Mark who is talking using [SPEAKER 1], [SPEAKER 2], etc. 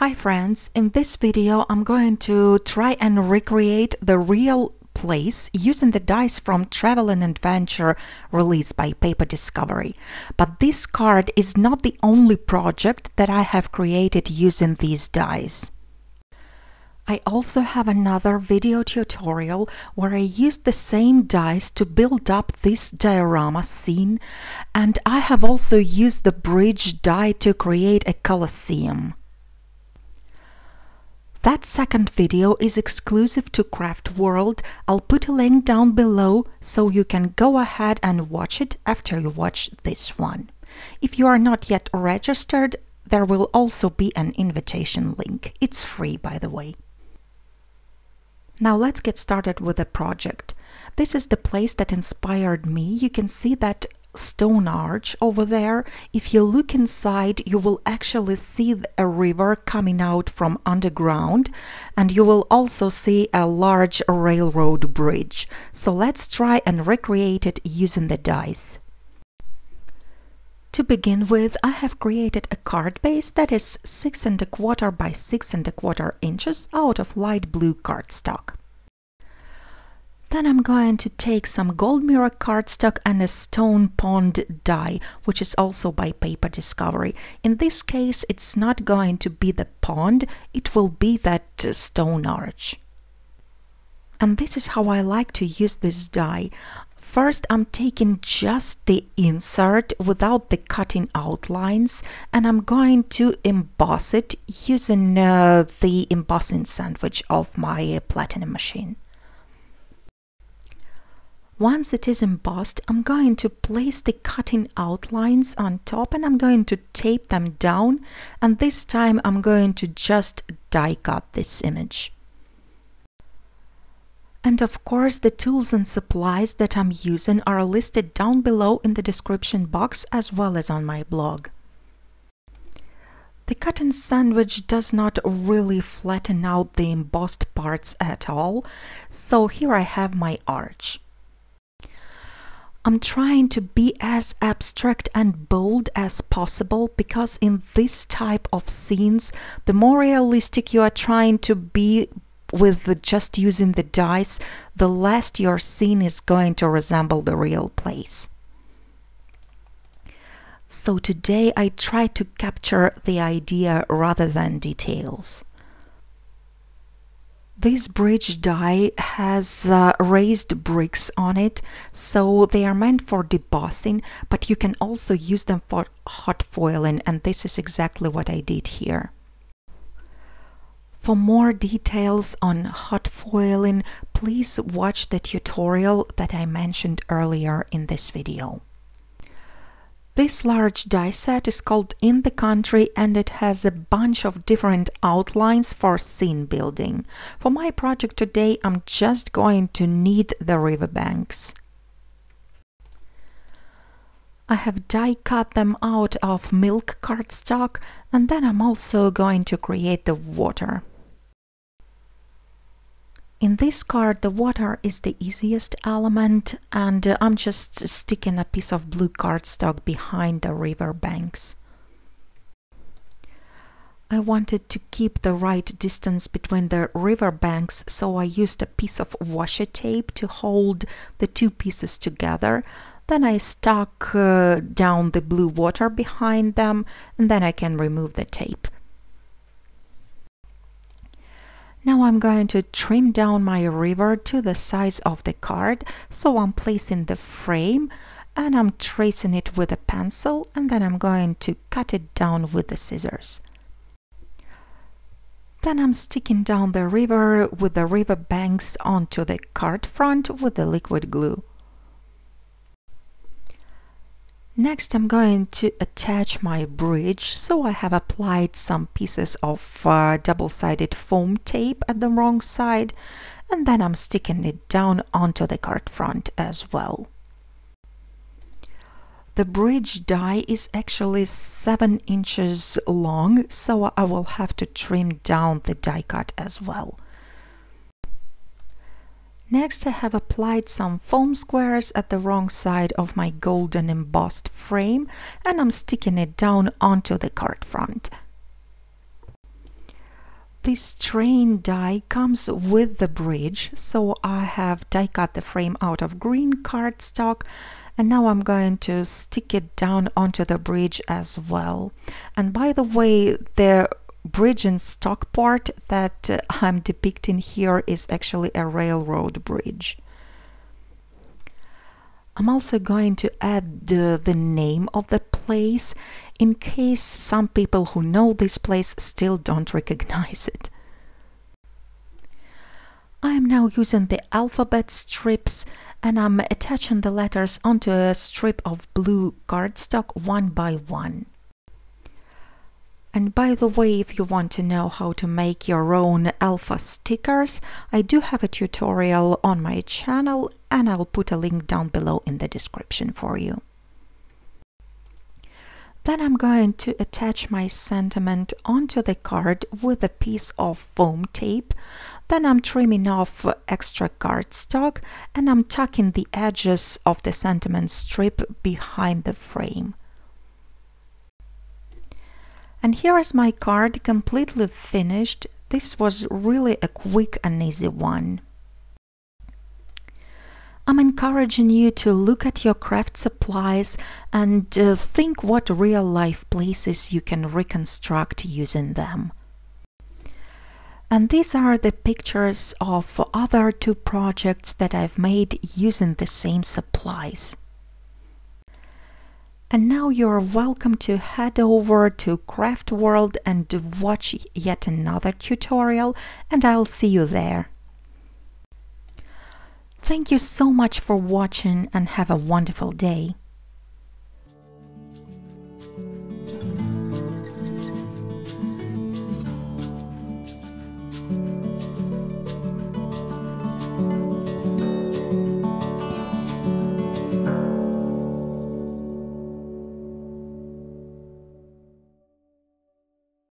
[SPEAKER 1] Hi friends, in this video I'm going to try and recreate the real place using the dice from Travel and Adventure released by Paper Discovery. But this card is not the only project that I have created using these dice. I also have another video tutorial where I used the same dice to build up this diorama scene and I have also used the bridge die to create a colosseum. That second video is exclusive to Craft World. I'll put a link down below so you can go ahead and watch it after you watch this one. If you are not yet registered, there will also be an invitation link. It's free, by the way. Now let's get started with the project. This is the place that inspired me. You can see that stone arch over there. If you look inside, you will actually see a river coming out from underground and you will also see a large railroad bridge. So let's try and recreate it using the dice. To begin with, I have created a card base that is six and a quarter by six and a quarter inches out of light blue cardstock. Then I'm going to take some gold mirror cardstock and a stone pond die, which is also by Paper Discovery. In this case, it's not going to be the pond, it will be that stone arch. And this is how I like to use this die. First, I'm taking just the insert without the cutting outlines and I'm going to emboss it using uh, the embossing sandwich of my platinum machine. Once it is embossed, I'm going to place the cutting outlines on top and I'm going to tape them down and this time I'm going to just die cut this image. And of course the tools and supplies that I'm using are listed down below in the description box as well as on my blog. The cutting sandwich does not really flatten out the embossed parts at all, so here I have my arch. I'm trying to be as abstract and bold as possible because in this type of scenes, the more realistic you are trying to be with just using the dice, the less your scene is going to resemble the real place. So today I try to capture the idea rather than details. This bridge die has uh, raised bricks on it, so they are meant for debossing, but you can also use them for hot foiling, and this is exactly what I did here. For more details on hot foiling, please watch the tutorial that I mentioned earlier in this video. This large die set is called In the Country and it has a bunch of different outlines for scene building. For my project today I'm just going to need the riverbanks. I have die cut them out of milk cardstock and then I'm also going to create the water. In this card, the water is the easiest element and uh, I'm just sticking a piece of blue cardstock behind the river banks. I wanted to keep the right distance between the river banks, so I used a piece of washi tape to hold the two pieces together. Then I stuck uh, down the blue water behind them and then I can remove the tape. Now I'm going to trim down my river to the size of the card. So I'm placing the frame and I'm tracing it with a pencil and then I'm going to cut it down with the scissors. Then I'm sticking down the river with the river banks onto the card front with the liquid glue. Next I'm going to attach my bridge so I have applied some pieces of uh, double-sided foam tape at the wrong side and then I'm sticking it down onto the card front as well. The bridge die is actually 7 inches long so I will have to trim down the die cut as well. Next I have applied some foam squares at the wrong side of my golden embossed frame and I'm sticking it down onto the card front. this train die comes with the bridge, so I have die cut the frame out of green cardstock and now I'm going to stick it down onto the bridge as well. And by the way, the bridge and Stockport that uh, I'm depicting here is actually a railroad bridge. I'm also going to add the, the name of the place in case some people who know this place still don't recognize it. I am now using the alphabet strips and I'm attaching the letters onto a strip of blue cardstock one by one. And by the way, if you want to know how to make your own alpha stickers, I do have a tutorial on my channel and I'll put a link down below in the description for you. Then I'm going to attach my sentiment onto the card with a piece of foam tape. Then I'm trimming off extra cardstock and I'm tucking the edges of the sentiment strip behind the frame. And here is my card completely finished. This was really a quick and easy one. I'm encouraging you to look at your craft supplies and uh, think what real life places you can reconstruct using them. And these are the pictures of other two projects that I've made using the same supplies. And now you're welcome to head over to Craft World and watch yet another tutorial and I'll see you there. Thank you so much for watching and have a wonderful day.